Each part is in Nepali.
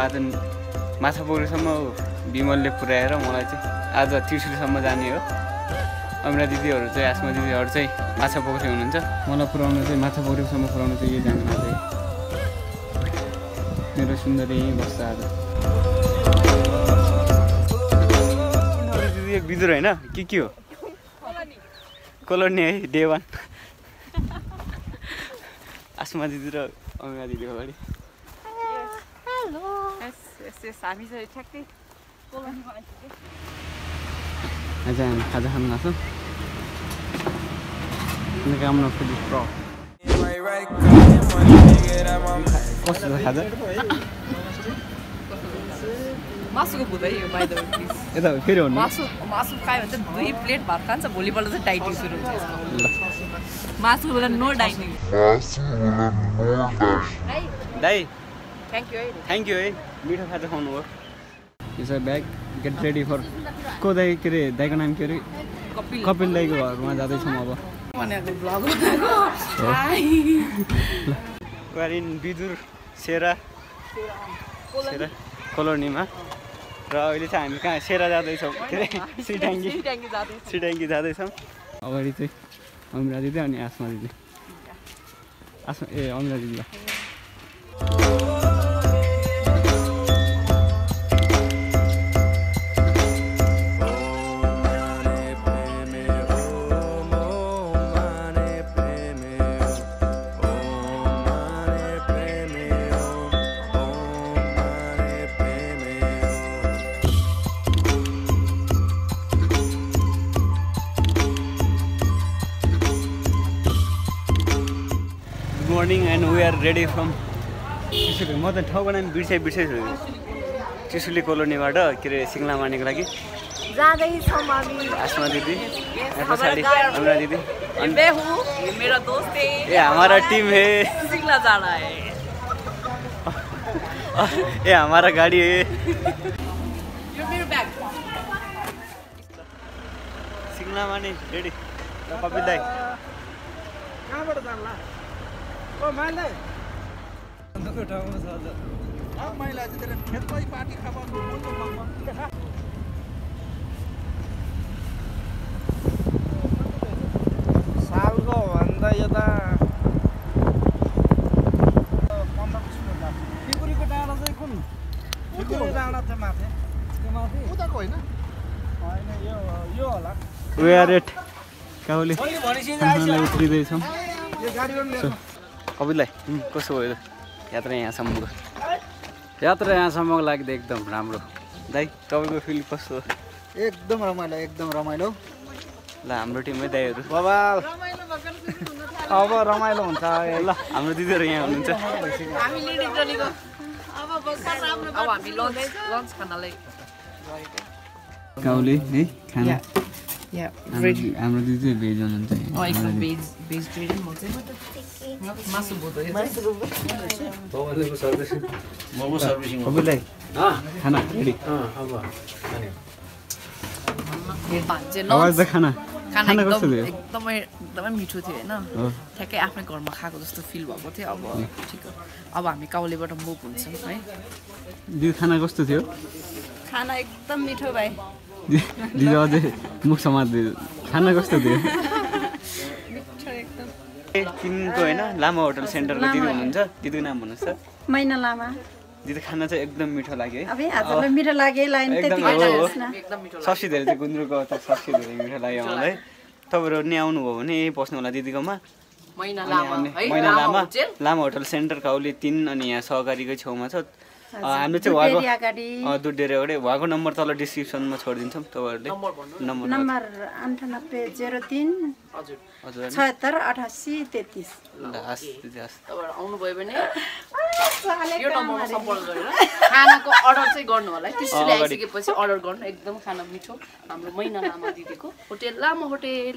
आज माछा पोखरीसम्म विमलले पुर्याएर मलाई चाहिँ आज त्रिशुलीसम्म जाने हो। अमिरा दिदीहरू चाहिँ आसमा दिदीहरू चाहिँ माछा पोखरी हुनुहुन्छ। मलाई पुऱ्याउनु चाहिँ माछा पोखरीसम्म पुऱ्याउनु चाहिँ यही जानु चाहिँ मेरो सुन्दरी यहीँ बस्छ आज। दिदी यो बिजुर होइन? के के हो? कोलोनी है डे वान आसमा दिदी र अमिरा दिदीको अगाडि यस यस यस हामी चाहिँ ठ्याक्कै कोलोनीमा आइपुग्यो आज हामी खाजा खानु लाग्छौँ कस्तो छ खाजा मासुको हो यता फेरि मासु मासु खायो भने चाहिँ दुई प्लेट भात खान्छ भोलिपल्ट चाहिँ डाइटिङ सुरु हुन्छ मासुको बेला नो डाइटिङ दाइ थ्याङ्क यू है थ्याङ्क यू है मिठो खाजा खुवाउनु भयो यो छ ब्याग गेट रेडी फर को दाइ के अरे दाइको नाम के अरे कपिल कपिल दाइको घरमा जाँदैछौँ अब क्वारिन बिजुर सेरा सेरा कोलोनीमा र अहिले चाहिँ हामी कहाँ सेरा जाँदैछौँ. के अरे? जाँदैछ। सिटाङ्गी जाँदैछौँ। अगाडि चाहिँ अमिरा दिदी अनि आसमा दिदी आसमा ए अमिरा दिदी ल good morning and we are ready from Trishuli म त ठाउँको नाम बिर्साइ बिर्साइछु त्रिशुली कोलोनीबाट के अरे सिङ्ला मार्नेको लागि। जाँदैछौँ हामी। आसमा दिदी यहाँ पछाडि अमिरा दिदी। अनि मैं हूँ ये मेरा दोस्त है ए हमारा टिम है सिंगला जाना है ए हमारा गाडी है यो मेरो ब्याग। सिङ्ला मार्ने रेडी। ल कपिल दाई। कहाँबाट जान्ला? खेतमै पार्टी सालको भन्दा यता पन्ध्र बिस मिनट लाग्छ टिकुरीको डाँडा चाहिँ कुन टिकुरी डाँडा चाहिँ माथि त्यो माथि उताको होइन होइन यो यो होला एट भनेपछि उत्रिँदैछौँ यो उम्, कसो भयो? यात्रा यहाँसम्मको यात्रा यहाँसम्मको लागि त एकदम राम्रो। दाई तपाईँको फिल कस्तो? एकदम रमाइलो एकदम रमाइलो। ल हाम्रो टिममै दाईहरू बबाल अब रमाइलो हुन्छ ल हाम्रो दिदीहरू यहाँ हुनुहुन्छ। हामी लिडी चलेको अब हामी लन्च लन्च खानालाई। काउले है खाना। हाम्रो हाम्रो दिदी भेज हुनुहुन्छ एकदम एकदम थियो? एकदमै एकदमै मिठो थियो होइन? ठ्याक्कै आफ्नै घरमा खाएको जस्तो फिल भएको थियो। अब ठिक अब हामी काउलेबाट मुभ हुन्छौँ है। दिदी खाना कस्तो थियो? खाना एकदम मिठो भाइ। दिदी अझै मुख समात्दै खाना कस्तो थियो तिनको होइन लामा होटल सेन्टरको दिदी हुनुहुन्छ दिदीको नाम भन्नुहोस् त मैना लामा दिदी खाना चाहिँ एकदम मिठो लाग्यो है अब हजुरलाई मिठो लाग्यो लाइन एकदम त्यतिकै हो, हो। लानुहोस् न एकदम मिठो सब्जी धेरै चाहिँ गुन्द्रुकको त सब्जी धेरै मिठो लाग्यो मलाई तपाईँहरू नि आउनुभयो भने यहीँ बस्नु होला दिदीकोमा Maina Lama Lama hotel Lama hotel centre Cowley तिन अनि यहाँ सहकारीकै छेउमा छ अँ, हामीले चाहिँ उहाँको दुधेरी अगाडि उहाँको नम्बर तल डिस्क्रिप्सनमा छोडिदिन्छौँ तपाईँहरूले। नम्बर नम्बर अन्ठानब्बे जेरो तिन? छयत्तर अठासी तेत्तिस। ल हस् दिदी हस् तपाईँहरू आउनुभयो भने यो नम्बरमा सम्पर्क गरेर खानाको अर्डर चाहिँ गर्नु होला है। त्यसरी। आइसकेपछि अर्डर गर्नु एकदम खाना मिठो हाम्रो महिना लामा दिदीको होटेल लामा होटेल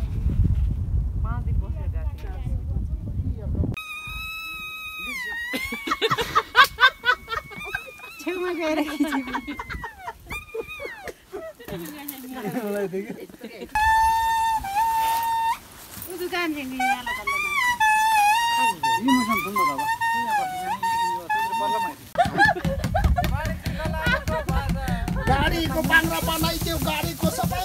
छेउमा. गाडीको बनाइदियो गाडीको सबै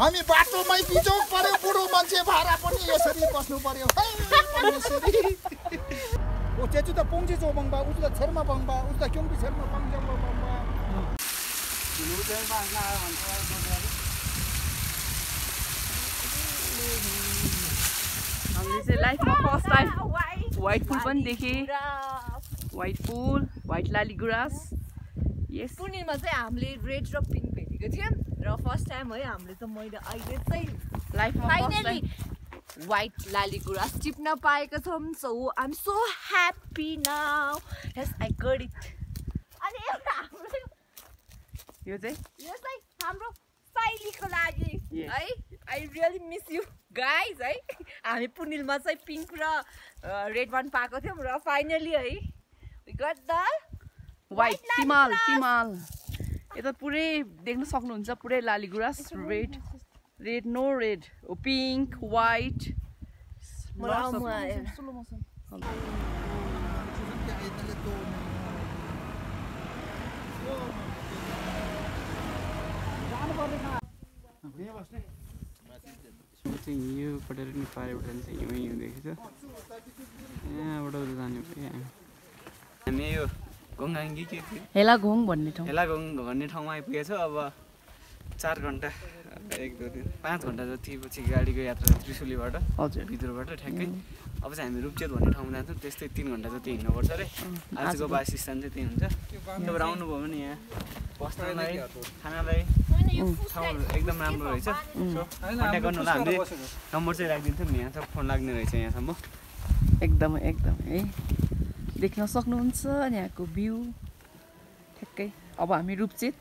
हामी बाटोमै बिजोग पर्यो बुढो मान्छे भाडा पनि यसरी बस्नु पर्यो है, यसरी ओ चेचु त पुङ्ची चो बङ्बा उस त छेर्मा बङ्बा उस त क्युम्पी छेर्मा बङ्जामा बङ्बा हामीले चाहिँ लाइफमा फर्स्ट टाइम वाइट फुल पनि देखेँ वाइट फुल वाइट लाली गुराँस यस पुर्णिमा चाहिँ हामीले रेड र पिङ्क भेटेको थियौँ र फर्स्ट टाइम है हामीले त मैले अहिले चाहिँ लाइफमा वाइट लाली गुराँस टिप्न पाएका छौँ so I am so happy now yes I got it अनि एउटा हाम्रो यो चाहिँ? यो चाहिँ हाम्रो साइलीको लागि Yes. है I really miss you guys है। हामी पुनिलमा चाहिँ पिङ्क र रेड वान पाएको थियौँ र फाइनली है got the white Timal Timal. यता पुरै देख्न सक्नुहुन्छ पुरै लाली गुराँस रेड रेड नो रेड हो पिङ्क वाइट चाहिँ यो पटेर नि पारिबाट चाहिँ देखेको छ यहाँबाट उता जाने भयो हामी यो गङ्गाङ्गी के हेलाघोङ भन्ने ठाउँ भन्ने ठाउँमा आइपुगेछ अब चार घन्टा एक दुई तिन पाँच घन्टा जति पछि गाडीको यात्रा त्रिशुलीबाट हजुर। भित्रबाट ठ्याक्कै। अब चाहिँ हामी रुप्चेत भन्ने ठाउँमा जान्छौँ त्यस्तै तिन घन्टा जति हिँड्नुपर्छ अरे। आजको बासस्थान चाहिँ त्यही हुन्छ। तपाईँहरू आउनुभयो भने यहाँ बस्नलाई खानालाई ठाउँहरू एकदम राम्रो रहेछ। सो कन्ट्याक्ट गर्नु होला हामीले नम्बर चाहिँ राखिदिन्छौँ नि यहाँ छ फोन लाग्ने रहेछ यहाँसम्म। एकदमै एकदमै है। देख्न सक्नुहुन्छ यहाँको भ्यू। ठ्याक्कै। अब हामी Rupchet.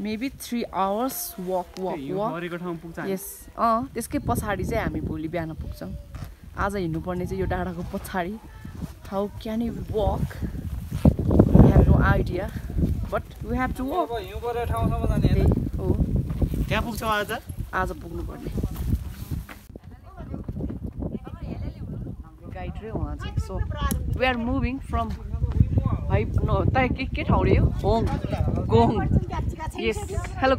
Maybe three hours walk walk walk. Yes अँ त्यसकै पछाडि चाहिँ हामी भोलि बिहान पुग्छौँ। आज हिँड्नुपर्ने चाहिँ यो डाँडाको पछाडि। How can you walk have no idea but we have to walk हो। त्यहाँ पुग्छौँ आज। आज पुग्नुपर्ने। गाइड रे उहाँ चाहिँ so we are moving from है त के के ठाउँ रे यो होङ गोङ यस हेलो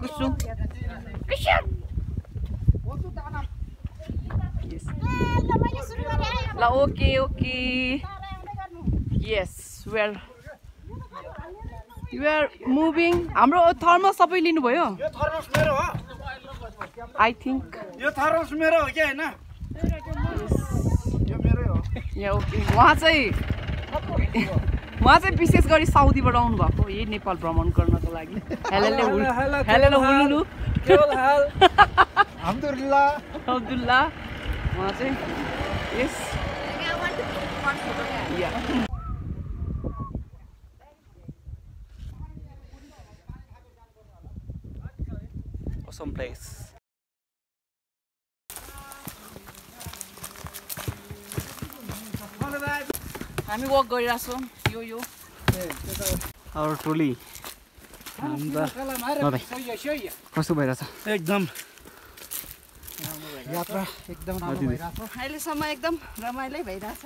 यस ल okay okay yes we are we are moving हाम्रो थर्मल सबै लिनुभयो। यो थर्मस आई थिङ्क यो थर्मस मेरो हो क्या होइन? यो यहाँ ओके उहाँ चाहिँ उहाँ चाहिँ विशेष गरी साउदीबाट आउनु भएको यही नेपाल भ्रमण गर्नको लागि। अब्दुल्ला। उहाँ चाहिँ यस। Awesome place. हामी वक गरिरहेछौँ। टोली कस्तो भइरहेछ? एकदम। यात्रा एकदम राम्रो दिदी। भइरहेको छ अहिलेसम्म एकदम रमाइलै भइरहेछ।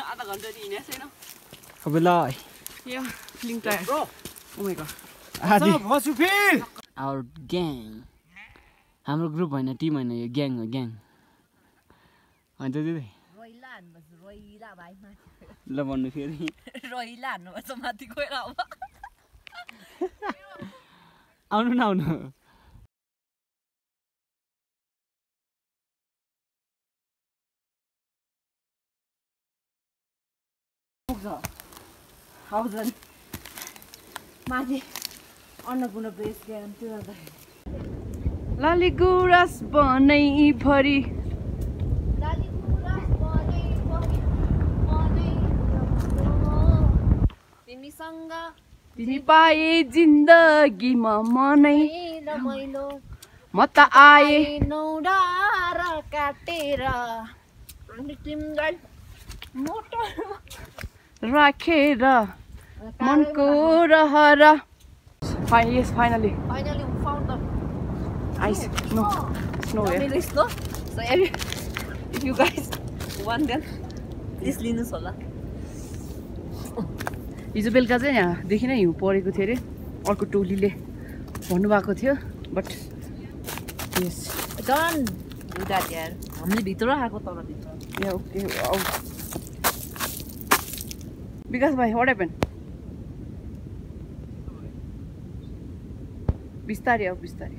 आधा घन्टा हिँडेको छैन। feeling tired. Oh my god. Our gang हाम्रो ग्रुप होइन टिम होइन यो ग्याङ हो ग्याङ अन्त दिदी। रोइला भाइ माथि ल भन्नु फेरि। रोइला हान्नुपर्छ माथि गएर अब। आउनु न आउनु। थाउजन्ड माथि अन्नपूर्ण बेस क्याम्प त्यो गर्दाखेरि लाली गुराँस बनैभरि तिमीसँग पाए जिन्दगीमा मनै रमाइलो म त आए काटेर अनि तिमीलाई मोटर राखेर मनको रहर fine yes finally found the ice snow लिनुहोस् होला हिजो बेलुका चाहिँ यहाँदेखि नै हिउँ परेको थियो अरे। अर्को टोलीले भन्नुभएको थियो बट यस हामीले भित्र आएको या ओके विकास भाइ वाट हेपन बिस्तारै आऊ बिस्तारै।